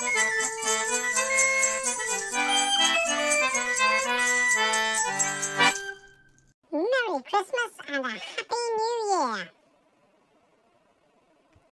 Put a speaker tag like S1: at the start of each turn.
S1: Merry Christmas and a Happy New Year!